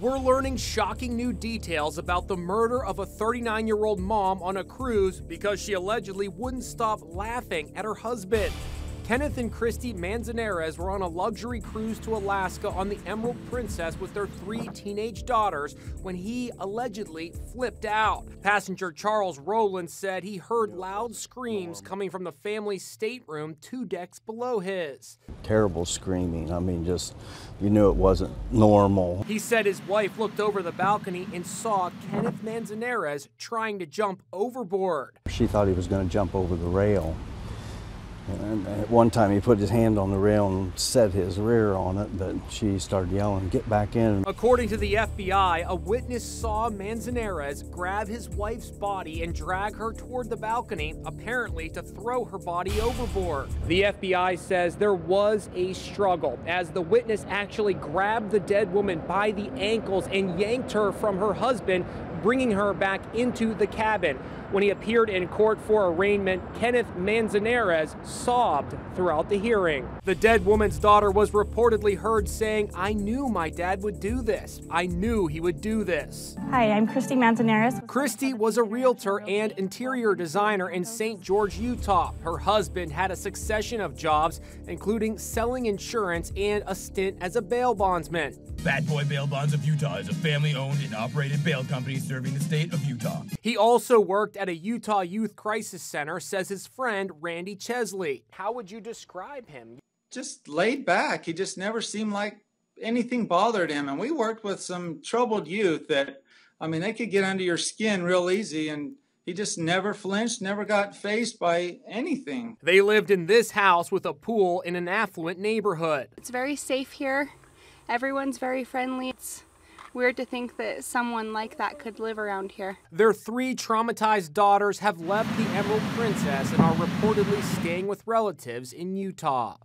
We're learning shocking new details about the murder of a 39 year old mom on a cruise because she allegedly wouldn't stop laughing at her husband. Kenneth and Kristy Manzanares were on a luxury cruise to Alaska on the Emerald Princess with their three teenage daughters when he allegedly flipped out. Passenger Charles Rowlen said he heard loud screams coming from the family's stateroom two decks below his. Terrible screaming. I mean, just, you knew it wasn't normal. He said his wife looked over the balcony and saw Kenneth Manzanares trying to jump overboard. She thought he was going to jump over the rail. And at one time he put his hand on the rail and set his rear on it, but she started yelling, get back in. According to the FBI, a witness saw Manzanares grab his wife's body and drag her toward the balcony, apparently to throw her body overboard. The FBI says there was a struggle as the witness actually grabbed the dead woman by the ankles and yanked her from her husband, bringing her back into the cabin. When he appeared in court for arraignment, Kenneth Manzanares sobbed throughout the hearing. The dead woman's daughter was reportedly heard saying, I knew my dad would do this. I knew he would do this. Hi, I'm Kristy Manzanares. Kristy was a realtor and interior designer in St. George, Utah. Her husband had a succession of jobs, including selling insurance and a stint as a bail bondsman. Bad Boy Bail Bonds of Utah is a family owned and operated bail company serving the state of Utah. He also worked at a Utah Youth Crisis Center, says his friend Randy Chesley. How would you describe him? Just laid back. He just never seemed like anything bothered him. And we worked with some troubled youth that, I mean, they could get under your skin real easy and he just never flinched, never got faced by anything. They lived in this house with a pool in an affluent neighborhood. It's very safe here. Everyone's very friendly. It's weird to think that someone like that could live around here. Their three traumatized daughters have left the Emerald Princess and are reportedly staying with relatives in Utah.